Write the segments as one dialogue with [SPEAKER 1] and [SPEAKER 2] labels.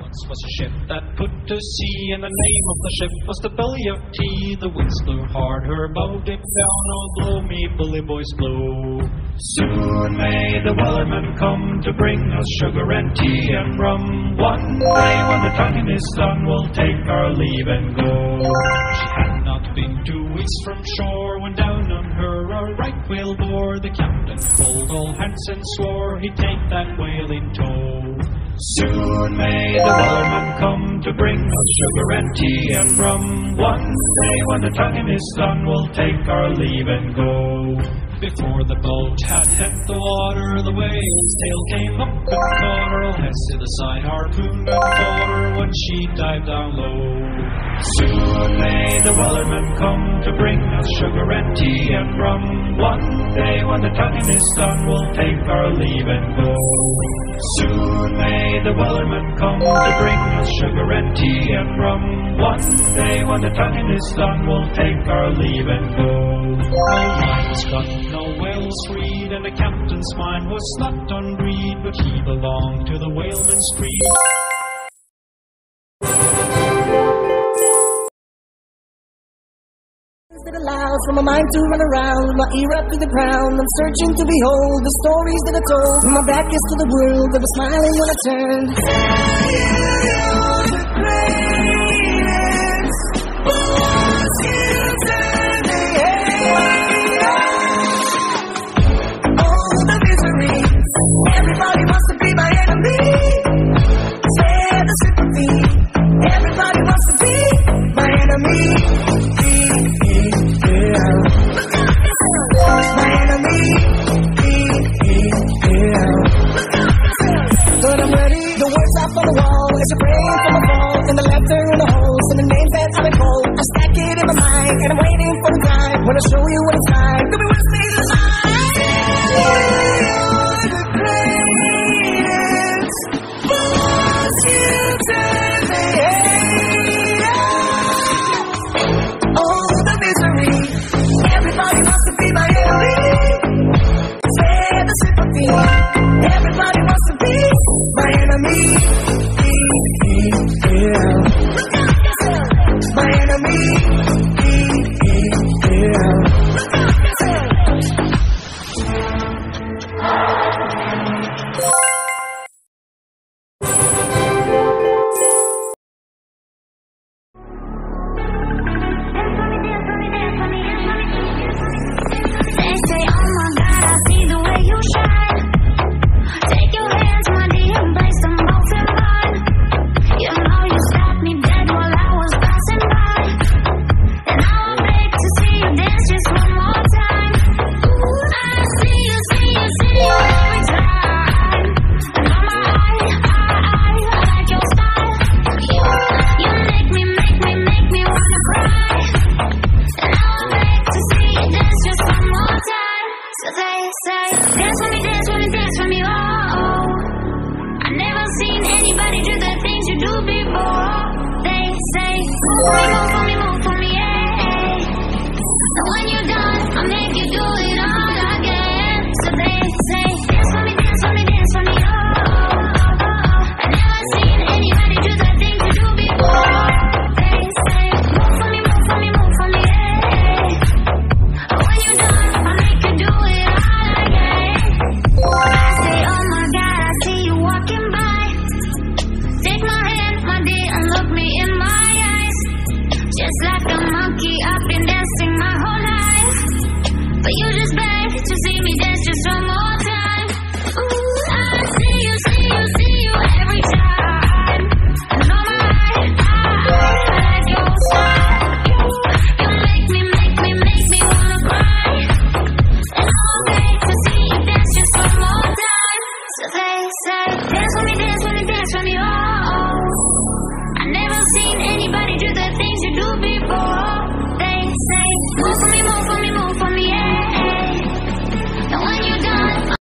[SPEAKER 1] Once was a ship that put to sea, and the name of the ship was the Billy of Tea. The winds blew hard, her bow dipped down, oh blow me, bully boys blow. Soon may the wellerman come to bring us sugar and tea and rum. One day when the tonguing is done, we'll take our leave and go. Had two weeks from shore when down on her a right whale bore. The captain called all hands and swore he'd take that whale in tow. Soon may the wellerman come to bring us sugar and tea and rum. One day when the tonguing is done, we'll take our leave and go. Before the boat had hit the water, the whale's tail came up and caught her. Heads to the side, harpoon and fought her when she dived down low. Soon may wellerman come to bring us sugar and tea and rum. One day when the tonguing is done, we'll take our leave and go. Soon may the wellerman come to bring us sugar and tea and rum. One day when the tonguing is done, we'll take our leave and go. No lines cut, no whales freed, and the captain's mind was not on greed, but he belonged to the whaleman's creed.
[SPEAKER 2] That allows for my mind to run around, my ear up to the ground. I'm searching to behold the stories that I told. My back is to the world that was smiling when I turned.
[SPEAKER 3] Seen anybody do the things you do before. They say, move for me, move for me, move for me, yeah. And when you're done,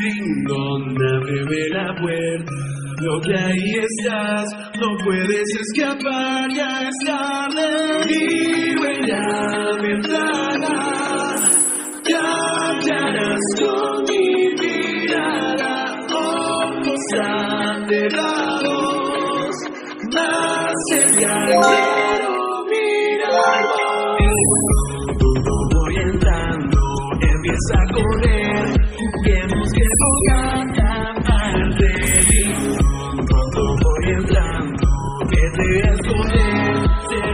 [SPEAKER 3] Ding dong, ábreme la puerta. Lo que ahí estás, no puedes escapar, ya es tarde. quiero mirar más. Todo orientando, empieza a
[SPEAKER 4] correr. Vemos que fogata parte de ti. Todo orientando, que te escoger.